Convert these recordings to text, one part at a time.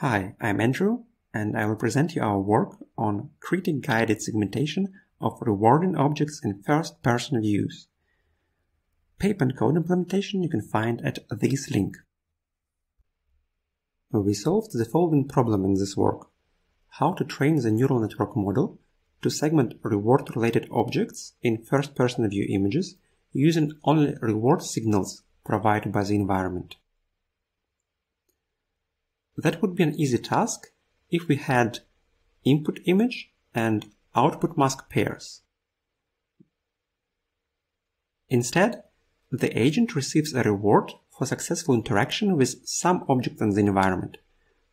Hi, I'm Andrew, and I will present you our work on critic-guided segmentation of rewarding objects in first-person views. Paper and code implementation you can find at this link. We solved the following problem in this work. How to train the neural network model to segment reward-related objects in first-person view images using only reward signals provided by the environment. That would be an easy task if we had input image and output mask pairs. Instead, the agent receives a reward for successful interaction with some object in the environment.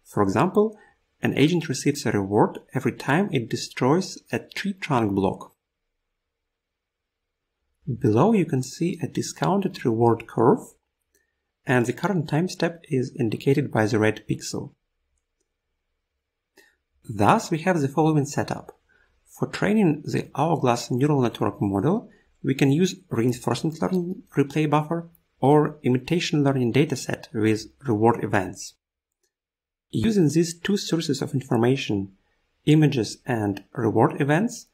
For example, an agent receives a reward every time it destroys a tree trunk block. Below you can see a discounted reward curve and the current time step is indicated by the red pixel. Thus, we have the following setup. For training the hourglass neural network model, we can use reinforcement learning replay buffer or imitation learning dataset with reward events. Using these two sources of information, images and reward events,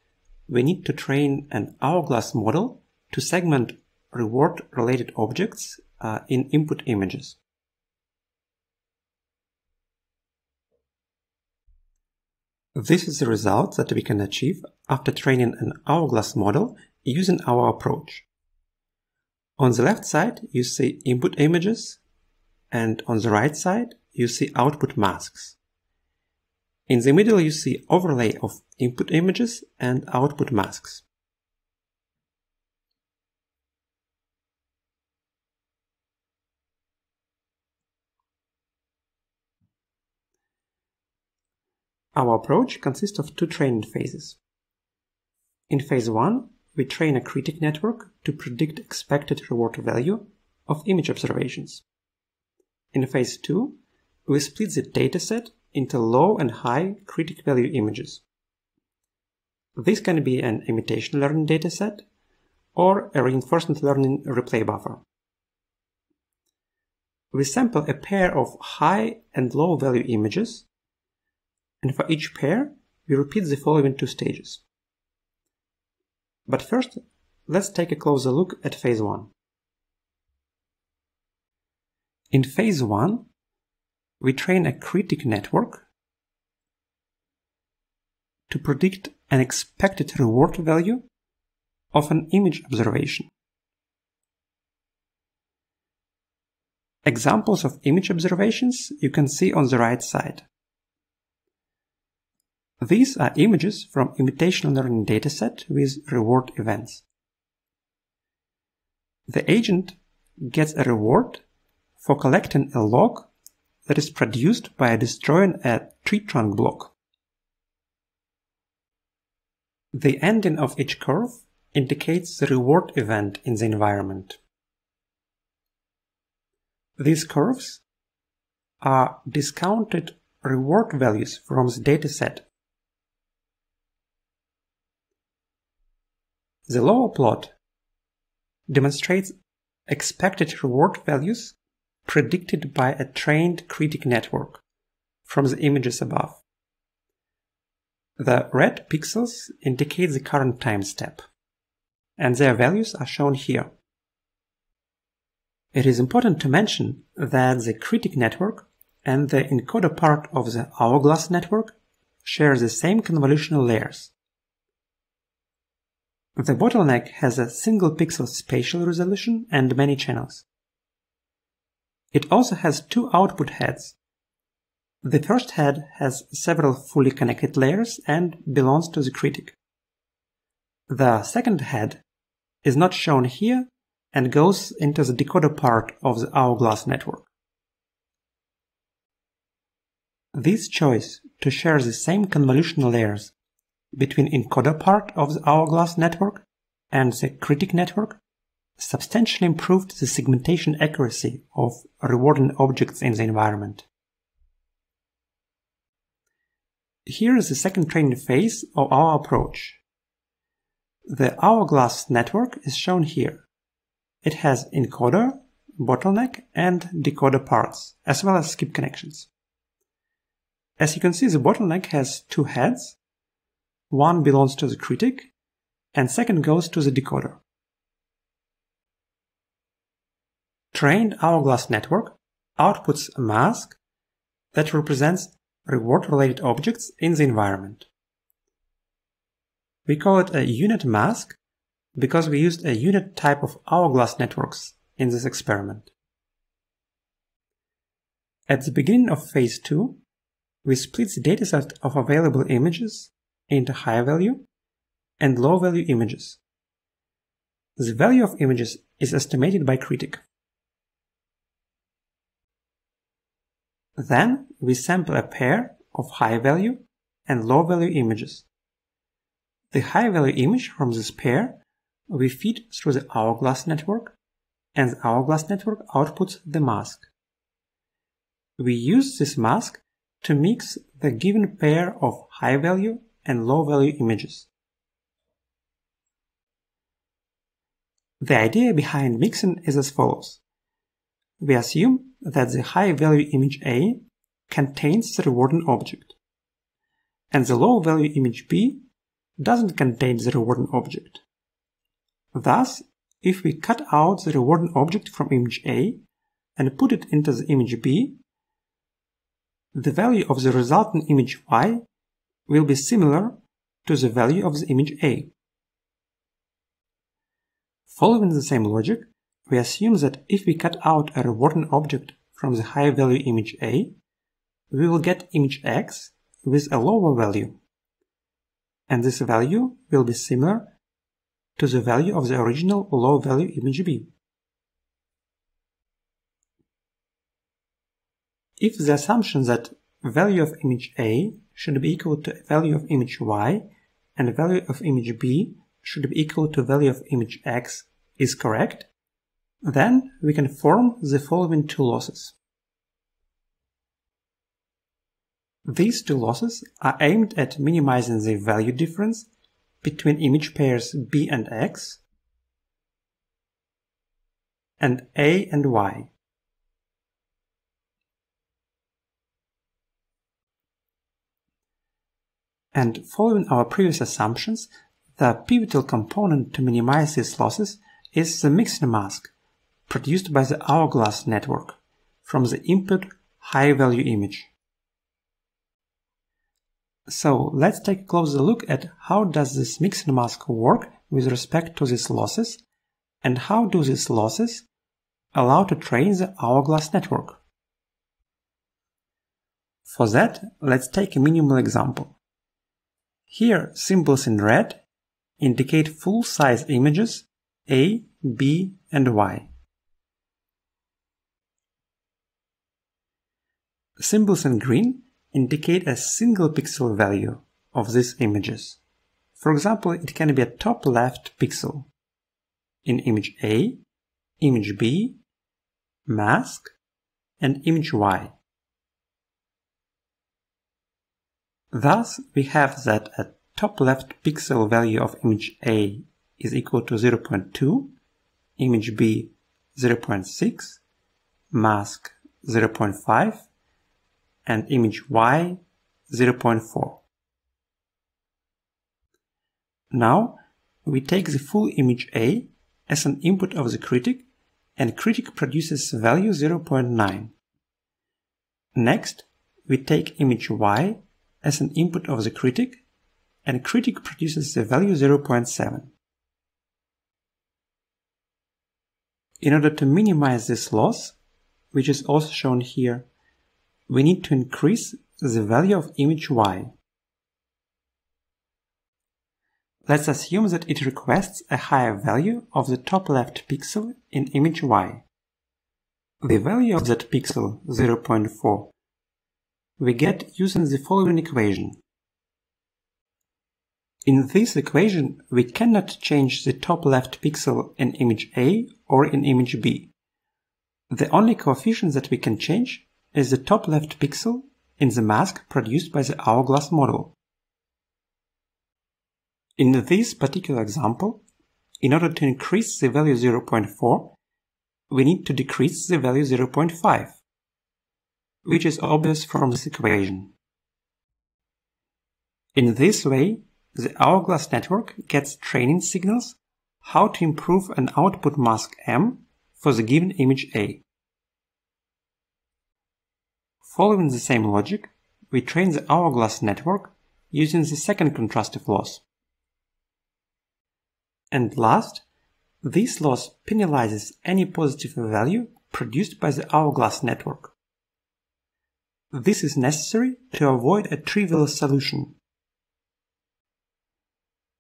we need to train an hourglass model to segment reward related objects uh, in input images. This is the result that we can achieve after training an hourglass model using our approach. On the left side, you see input images, and on the right side, you see output masks. In the middle, you see overlay of input images and output masks. Our approach consists of two training phases. In phase 1, we train a critic network to predict expected reward value of image observations. In phase 2, we split the dataset into low and high critic value images. This can be an imitation learning dataset or a reinforcement learning replay buffer. We sample a pair of high and low value images and for each pair, we repeat the following two stages. But first, let's take a closer look at phase 1. In phase 1, we train a critic network to predict an expected reward value of an image observation. Examples of image observations you can see on the right side. These are images from imitation learning dataset with reward events. The agent gets a reward for collecting a log that is produced by destroying a tree trunk block. The ending of each curve indicates the reward event in the environment. These curves are discounted reward values from the dataset The lower plot demonstrates expected reward values predicted by a trained critic network from the images above. The red pixels indicate the current time step, and their values are shown here. It is important to mention that the critic network and the encoder part of the hourglass network share the same convolutional layers. The bottleneck has a single pixel spatial resolution and many channels. It also has two output heads. The first head has several fully connected layers and belongs to the critic. The second head is not shown here and goes into the decoder part of the hourglass network. This choice to share the same convolutional layers between encoder part of the hourglass network and the critic network substantially improved the segmentation accuracy of rewarding objects in the environment. Here is the second training phase of our approach. The hourglass network is shown here. It has encoder, bottleneck, and decoder parts, as well as skip connections. As you can see, the bottleneck has two heads. One belongs to the critic, and second goes to the decoder. Trained hourglass network outputs a mask that represents reward-related objects in the environment. We call it a U-Net mask because we used a U-Net type of hourglass networks in this experiment. At the beginning of phase 2, we split the dataset of available images into high value and low value images. The value of images is estimated by critic. Then we sample a pair of high value and low value images. The high value image from this pair we feed through the hourglass network and the hourglass network outputs the mask. We use this mask to mix the given pair of high value and low value images. The idea behind mixing is as follows. We assume that the high value image A contains the rewarding object, and the low value image B doesn't contain the rewarding object. Thus, if we cut out the rewarding object from image A and put it into the image B, the value of the resulting image Y will be similar to the value of the image A. Following the same logic, we assume that if we cut out a rewarding object from the high value image A, we will get image X with a lower value. And this value will be similar to the value of the original low value image B. If the assumption that value of image A should be equal to value of image Y and value of image B should be equal to value of image X is correct, then we can form the following two losses. These two losses are aimed at minimizing the value difference between image pairs B and X and A and Y. And following our previous assumptions, the pivotal component to minimize these losses is the mixing mask produced by the hourglass network from the input high value image. So let's take a closer look at how does this mixing mask work with respect to these losses and how do these losses allow to train the hourglass network. For that, let's take a minimal example. Here, symbols in red indicate full-size images A, B, and Y. Symbols in green indicate a single pixel value of these images. For example, it can be a top left pixel in image A, image B, mask, and image Y. Thus, we have that a top left pixel value of image A is equal to 0.2, image B 0.6, mask 0.5, and image Y 0.4. Now, we take the full image A as an input of the critic and critic produces value 0.9. Next, we take image Y as an input of the critic and critic produces the value 0.7. In order to minimize this loss, which is also shown here, we need to increase the value of image y. Let's assume that it requests a higher value of the top left pixel in image y. The value of that pixel, 0.4, we get using the following equation. In this equation, we cannot change the top left pixel in image A or in image B. The only coefficient that we can change is the top left pixel in the mask produced by the hourglass model. In this particular example, in order to increase the value 0.4, we need to decrease the value 0.5 which is obvious from this equation. In this way, the hourglass network gets training signals how to improve an output mask M for the given image A. Following the same logic, we train the hourglass network using the second contrastive loss. And last, this loss penalizes any positive value produced by the hourglass network. This is necessary to avoid a trivial solution.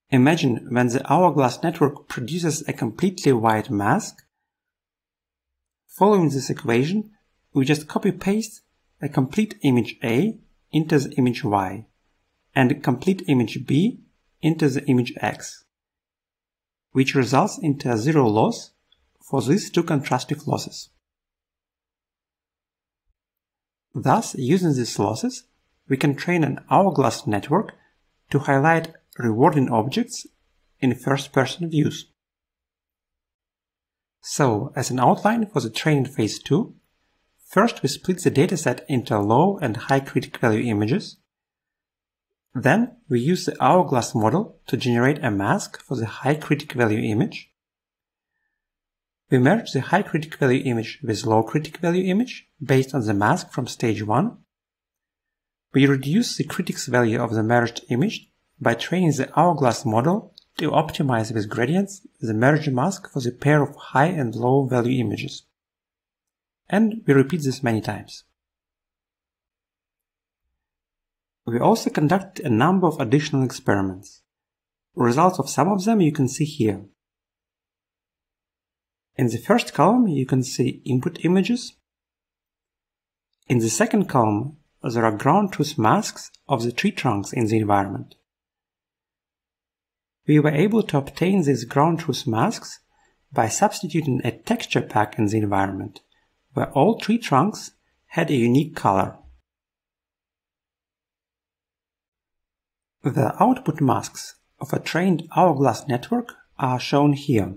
Imagine when the hourglass network produces a completely white mask. Following this equation, we just copy-paste a complete image A into the image Y and complete image B into the image X, which results into a zero loss for these two contrastive losses. Thus, using these losses, we can train an hourglass network to highlight rewarding objects in first-person views. So, as an outline for the training phase 2, first we split the dataset into low and high critic value images. Then we use the hourglass model to generate a mask for the high critic value image. We merge the high critic value image with low critic value image based on the mask from stage 1. We reduce the critics value of the merged image by training the hourglass model to optimize with gradients the merge mask for the pair of high and low value images. And we repeat this many times. We also conducted a number of additional experiments. Results of some of them you can see here. In the first column you can see input images. In the second column there are ground truth masks of the tree trunks in the environment we were able to obtain these ground truth masks by substituting a texture pack in the environment, where all tree trunks had a unique color. The output masks of a trained hourglass network are shown here.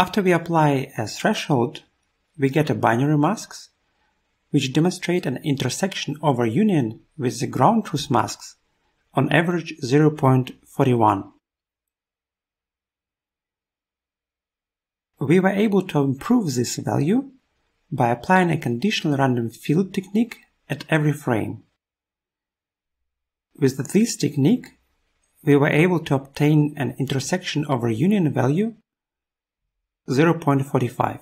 After we apply a threshold, we get a binary masks which demonstrate an intersection over union with the ground truth masks, on average 0.41. We were able to improve this value by applying a conditional random field technique at every frame. With this technique, we were able to obtain an intersection over union value 0.45.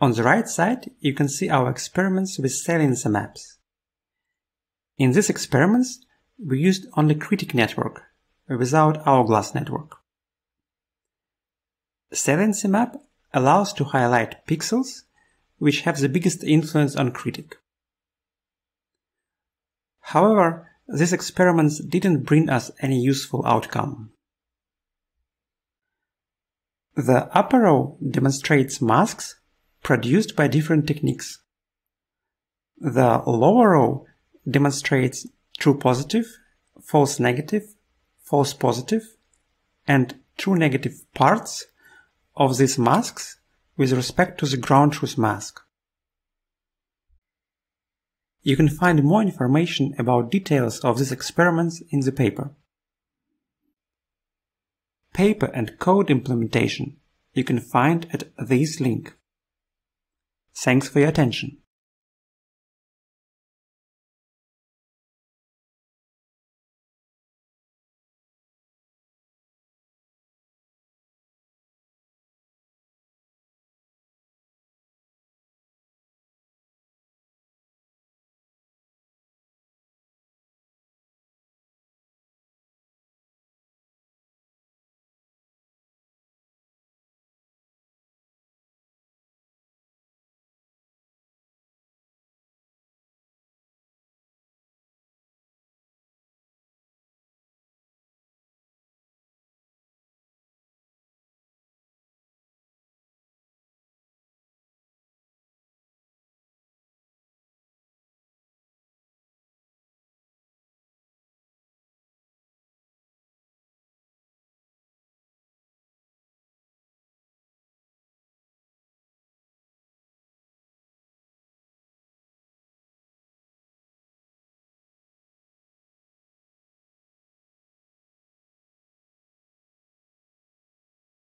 On the right side, you can see our experiments with salience maps. In these experiments, we used only critic network, without hourglass network. Salience map allows to highlight pixels which have the biggest influence on critic. However, these experiments didn't bring us any useful outcome. The upper row demonstrates masks produced by different techniques. The lower row demonstrates true positive, false negative, false positive, and true negative parts of these masks with respect to the ground truth mask. You can find more information about details of these experiments in the paper. Paper and code implementation you can find at this link. Thanks for your attention.